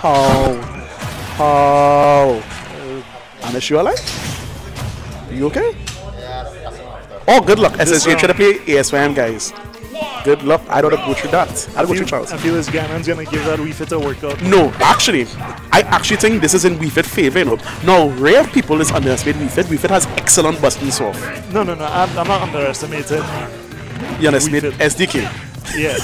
How? How? Anish, you alright? You okay? Oh, good luck. SSJ trying to play ASYM, guys. Good luck. I don't go through that. I don't go through Charles. I feel this Ganon's gonna give that Wii Fit a workout. No, actually, I actually think this is in Wii Fit favor. You know? Now, rare people is underestimating Wii Fit. Wii Fit has excellent busting soft. No, no, no. I'm, I'm not underestimating. You underestimate. SDK. Yeah.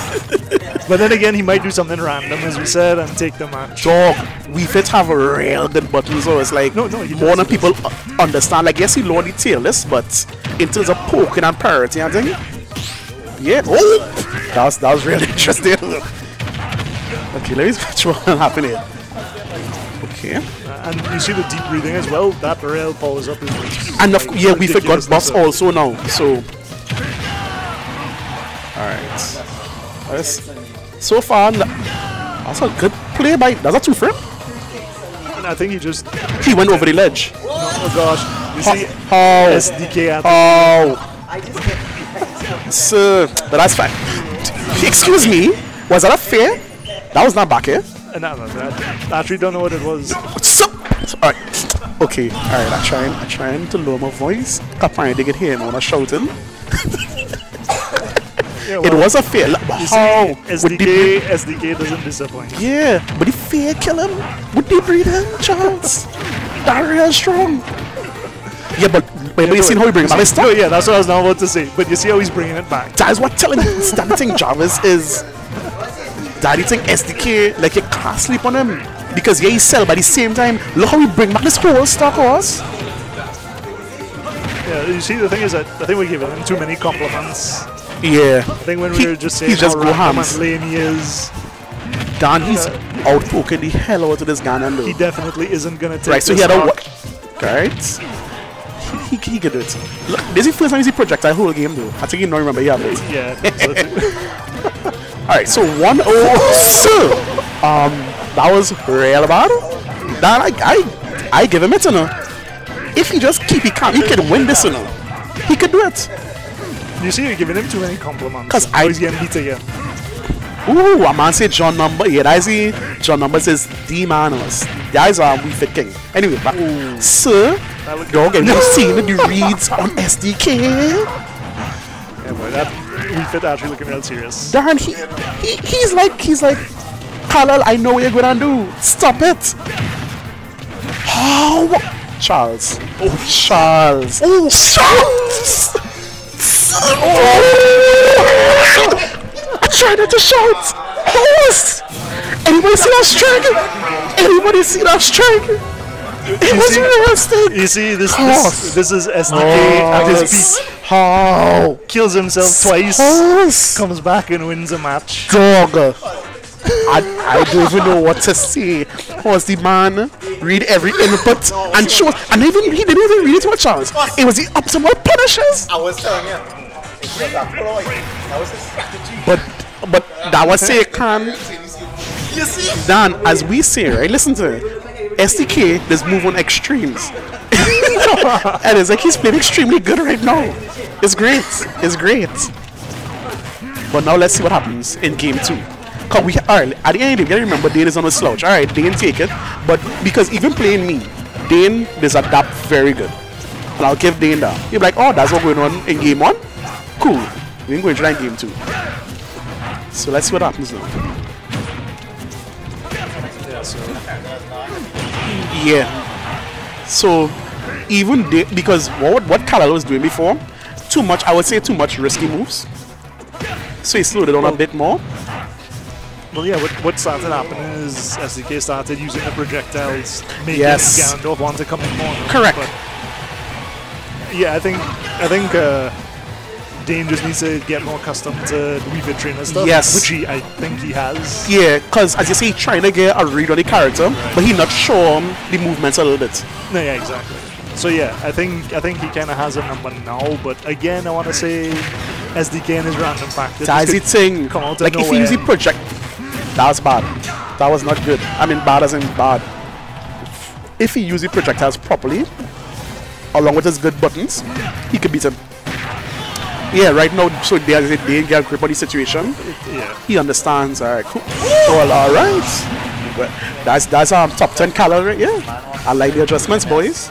but then again, he might do something random, as we said, and take the match. Dog, Wii Fit have a real good button, so it's like No, no, more than people uh, understand. Like, yes, he lowered the tail list, but in terms of poking and parity and thing, yeah. Oh, that was that was really interesting. okay, let me watch what happened here. Okay, Uh, and you see the deep breathing as well. That rail powers up wrist. and of yeah, Wii Fit got Ridiculousness buffs also now. So, all right, that's so far. That's a good play by. That's a two frame. And I think he just. He went over the ledge. Oh gosh. You see How? SDK at Oh. Sir, but that's fine. Excuse me, was that a fair? That was not back here. Uh, No, no, no. I actually don't know what it was. So, alright. Okay, alright, I'm trying, I'm trying to lower my voice. Apparently they can hear me when I'm shouting. Yeah, It was a you see, How? SDK, SDK doesn't disappoint. yeah, but the fair kill him. Would they breathe him, Charles? that real strong. Yeah, but when you seen how he brings back, No, yeah, that's what I was now about to say. But you see how he's bringing it back. That is what telling that the thing Jarvis is that thing SDK like you can't sleep on him because yeah he sell but at the same time look how we bring back this whole stock horse Yeah, you see, the thing is that I think we're giving him too many compliments. Yeah I think when we were just he saying just how go random hams. and lame he is, Dan he's out poking the hell out of this Ganon he definitely isn't gonna take right so he had a knock. what right he, he, he could do it look this is the first time he see projectile whole game though I think you don't remember he Yeah, so too. Alright, so 1 0. So, um, that was real bad. That I, I, I give him it, you know. If he just keep it calm, he can win this, you know. He could do it. You see, you're giving him too many compliments. Cause I- he's getting beat again. Ooh, a man say John Number. Yeah, that is he. John Number says D Manos. That is um, Wii Fit king. Anyway, back. Sir, dog, have you seen the reads on SDK? Yeah, boy, that Wii Fit actually looking real serious. Darn, he, he, he's like, he's like, Kalel, I know what you're gonna do. Stop it. How? Charles. Oh, Charles. Oh, Charles. Oh. I tried not to shout. Horse. Anybody see that strike? Anybody see that strike? It was see- realistic. You see, this this, this is SDK at his peak. How? Kills himself twice, Horse. comes back and wins a match. dog. I, I don't even know what to say. Was the man read every input and chose, and even he didn't even read it to a chance. It was the optimal punishes. I was telling you, it was a ploy. That was a strategy. But but that was say You see? Dan, as we say, right? Listen to it. SDK does move on extremes. and it's like he's playing extremely good right now. It's great. It's great. But now let's see what happens in game two. Cause we alright at the end of the day, remember Dane is on a slouch. Alright, Dane take it. But because even playing me, Dane does adapt very good. And I'll give Dane that. You'll be like, oh, that's what's going on in game one? Cool. We ain't going to try in game two. So let's see what happens now. Yeah. So even they, because what what Kalala was doing before, too much I would say too much risky moves. So he slowed it down a bit more. Well, yeah, what, what started happening is SDK started using the projectiles, making Yes. Ganondorf want to come in more. Correct. But yeah, I think I think uh, Dane just needs to get more accustomed to the Wii Fit trainer stuff. Yes. which he I think he has. Yeah, because as you say, he's trying to get a read on the character, but he not sure the movements a little bit. No, yeah, exactly. So yeah, I think I think he kind of has a number now. But again, I want to say SDK and his random factor. That's the thing. come out Like if he nowhere. use the project, that was bad. That was not good. I mean, bad as in bad. If he uses the projectiles properly, along with his good buttons, he could beat him. Yeah, right now, so there's a day get a grip on the situation. yeah. He understands. All right, cool. Well, all right. But that's that's um top ten calorie. Yeah, I like the adjustments, boys.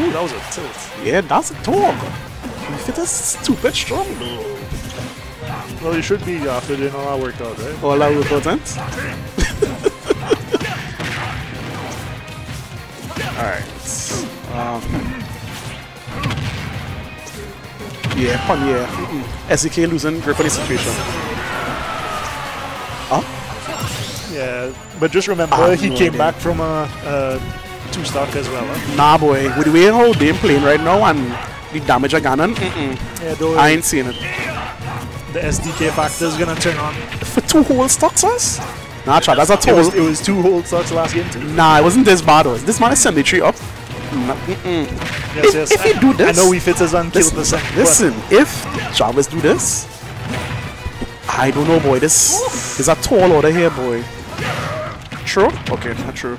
Ooh, that was a tilt. Yeah, that's a dog. Wii Fit is stupid strong. though. Well, you should be after doing all that workout, right? All that represent. Alright. Um, yeah, fun, yeah. Mm-mm. SDK losing grip on the situation. Huh? Yeah, but just remember, Ah, he no came idea. back from a, a two stock as well. Huh? Nah, boy. With the way how they're playing right now and the damage I got on, mm-mm, Yeah, though I ain't seeing it. the SDK factor is gonna turn on. For two whole stocks, us? Nah, try, that's a It was, total. it was two whole stocks last game too. Nah, it wasn't this bad. though. This man is sending tree up. Mm-mm. Yes, If- yes. if you do this- I know Wii Fit us on kill Listen, but listen, if Jarvis do this, I don't know, boy. This is a tall order here, boy. True? Okay, not true.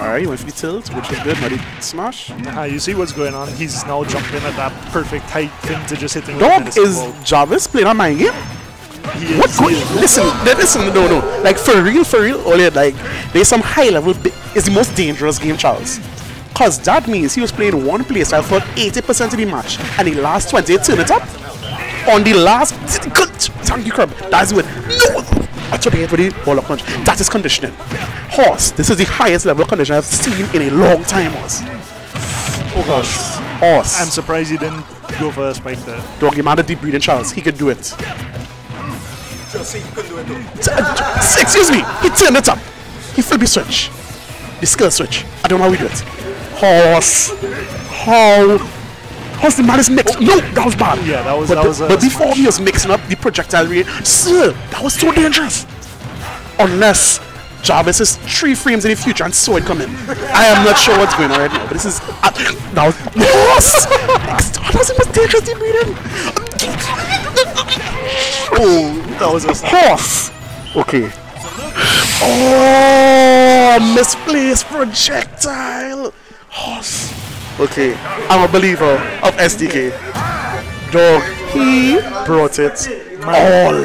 Alright, went for the tilt, which is good. Now the smash. Ah, you see what's going on? He's now jumping at that perfect height thing to just hit him Dog, is ball. Jarvis playing a mind game? He What is, he is. Listen, listen, no, no. Like, for real, for real, only like, there's some high level. It's the most dangerous game, Charles. Because that means he was playing one playstyle for 80% of the match, and the last 20, turn it up. On the last. Good. Thank you, Crab. That's it. No! I took it for the ball up punch. That is conditioning. Horse, this is the highest level of conditioning I've seen in a long time, horse. Oh gosh. Horse. I'm surprised he didn't go for a spike there. Dog, the man of deep breathing, Charles. He could do it. So see, you couldn't do it too. T- Excuse me, he turned it up. He flipped the switch. The skill switch. I don't know how we do it. Horse. How? Horse the man is mixed. No, that was bad. Yeah, that was- But, that the- was a but before he was mixing up the projectile rate, sir, that was so dangerous. Unless Jarvis is three frames in the future and saw it coming. I am not sure what's going on right now, but this is. Uh, that was. Horse! that was the most dangerous breathing. Oh, that was a Horse. Okay. Oh, misplaced projectile. Horse. Okay, I'm a believer of SDK. Dog, he brought it all.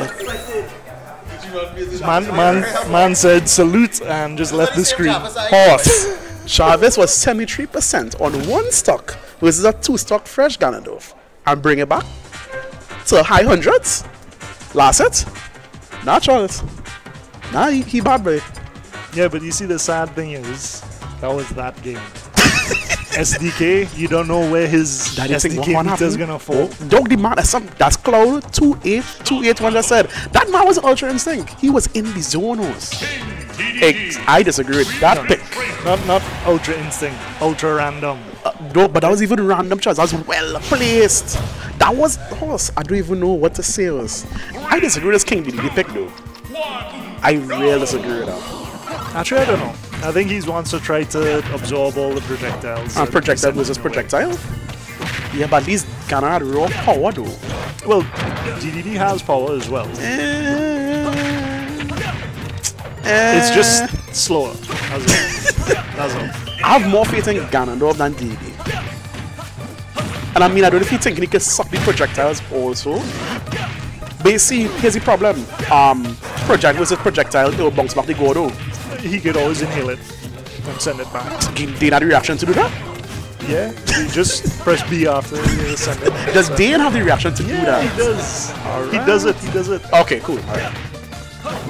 man. Man, man said salute and just left the screen. Horse. Jarvis was 73% on one stock versus a two stock fresh Ganondorf. And bring it back to high hundreds. Last it. Nah, Charles. Nah, he, he bad, boy. Yeah, but you see, the sad thing is that was that game. SDK, you don't know where his That is SDK meter is gonna fall. Dog the man, that's, some, that's Cloud 28281 just said. That man was Ultra Instinct. He was in the zone. host. Ex- I disagree with that pick. Not not Ultra Instinct, Ultra Random. Uh, no, but that was even random choice. That was well placed. That was horse. I don't even know what to say. Was. I disagree with this King DD pick though. I really disagree with that. Actually, I don't know. I think he wants to try to absorb all the projectiles. And and projectile send versus them away. projectile. Yeah, but at least Ghana raw power though. Well, DDD has power as well. Eh. It's It's just slower. That's all. That's all. I have more faith in Ganondorf than DD. And I mean, I don't know if you think he can suck the projectiles also. But you see, here's the problem. Um, project versus projectile, it will bounce back the Gordo. He could always inhale it and send it back. Give Dane the reaction to do that? Yeah, you just press B after you send it. Does Dan have the reaction to do Yeah, he that? does. He does it. He does it. Okay, cool.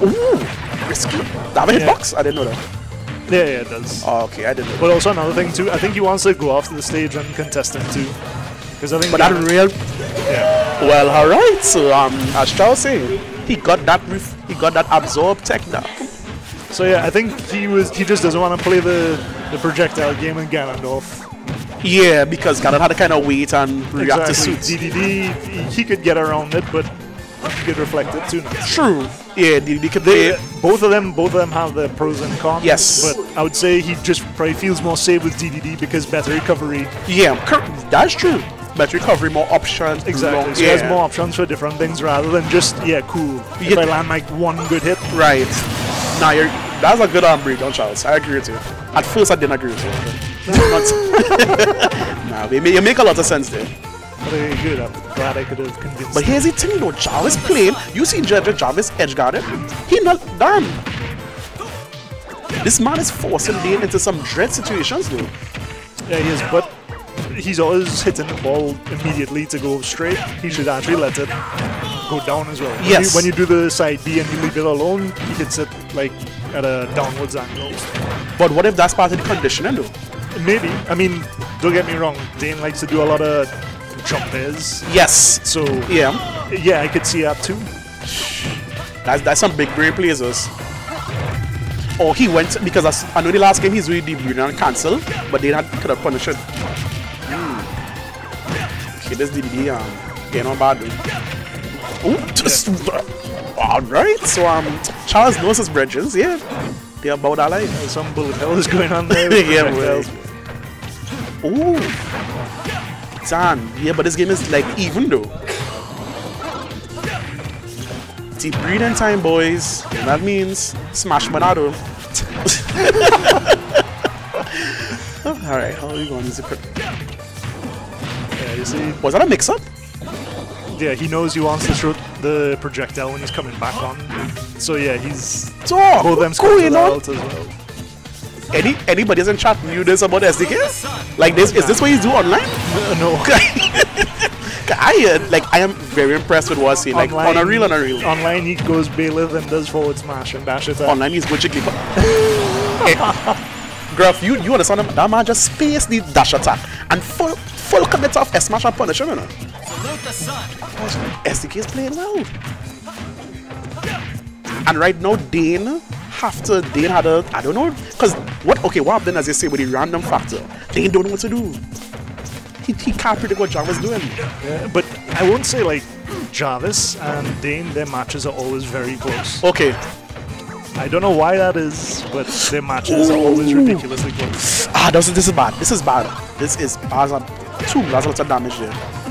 Ooh, risky. That have a Yeah. hitbox? I didn't know that. Yeah, yeah, it does. Oh, okay, I didn't know. But also another thing too, I think he wants to go off to the stage and contest him too. Because I think But that real yeah. well, alright. So um, as Charles saying, he got that ref- he got that absorb tech down. So yeah, I think he was he just doesn't want to play the the projectile game in Ganondorf. Yeah, because Ganon had to kind of wait and react Exactly. to suits. DDD, he, could get around it, but he could reflect it too. Now. True. Yeah, they could They, both of them, both of them have their pros and cons. Yes. But I would say he just probably feels more safe with DDD because better recovery. Yeah, that's true. Better recovery, more options. Exactly. long- so he yeah. has more options for different things rather than just yeah, cool. If Yeah. I land like one good hit, Right. Now you're. That's a good arm breakdown, Charles. I agree with you. At first, I didn't agree with you. But- nah, you make, you make a lot of sense there. very good. I'm glad I could have convinced. But here's the thing, though. Jarvis playing. You see Judge Jarvis edge guarded. He not done. This man is forcing Dane into some dread situations, though. Yeah, he is, but he's always hitting the ball immediately to go straight. He should actually let it go down as well. When Yes. You, when you do the side B and you leave it alone, he hits it like at a downwards angle. But what if that's part of the conditioning, though? Maybe. I mean, don't get me wrong. Dane likes to do a lot of jumpers. Yes. So Yeah. yeah, I could see that too. That's, that's some big brain players. Or he went because I know the last game he's really deep and cancel, but they had could have punished it. Hmm. Okay, this DDD um getting on bad. though. Ooh, just all right. So um, Charles knows his bridges. Yeah, they about that life. Some bullet hell is going on there. Yeah, projectiles. Ooh, damn. Yeah, but this game is like even though. Deep breathing time, boys. And That means smash Monado. All right, how are we going? Is it Yeah, you see. Was that a mix-up? Yeah, he knows he wants to shoot the projectile when he's coming back on. So yeah, he's Dog, both them what's scored to going on? out as well. Any anybody's in chat knew this about SDK? Like this? Is this what you do online? No. I uh, like I am very impressed with what I see. Like on a real, on a real. Online, he goes Byleth and does forward smash and dash it. online he's going Jigglypuff. Eh, Gruff, you you understand him? That man just space the dash attack and full full commit of S smash and punish him, you know. SDK is playing well. And right now Dane have to Dane had a I don't know because what okay what happened as they say with the random factor Dane don't know what to do. He, he can't predict what Jarvis doing. Yeah, but I won't say like Jarvis and Dane, their matches are always very close. Okay, I don't know why that is, but their matches are always ridiculously close. Ah, this, this is bad. This is bad. This is bad. That's Two, that's a lot of damage there.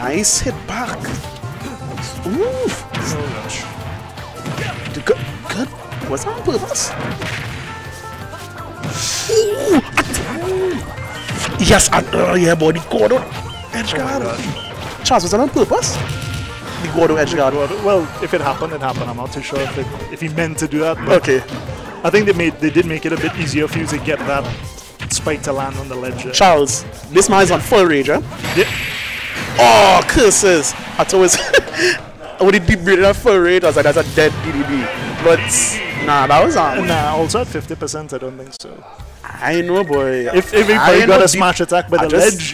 Nice hit back. Oof. Oh gosh. Good. Good. Was that on purpose? Ooh. Yes, and, uh, yeah, boy, the Gordo edge guard. Charles, was that on purpose? The Gordo edge guard. Well, if it happened, it happened. I'm not too sure if it, if he meant to do that, but Okay. I think they made they did make it a bit easier for you to get that spike to land on the ledge. Charles, this man is on full rage, huh? Yeah. Oh, curses! I thought it was. when it deep breathing at full rate, I was like, that's a dead DDB. But, nah, that was on. Nah, also at 50%, I don't think so. I know, boy. If, everybody got a smash attack by I the ledge,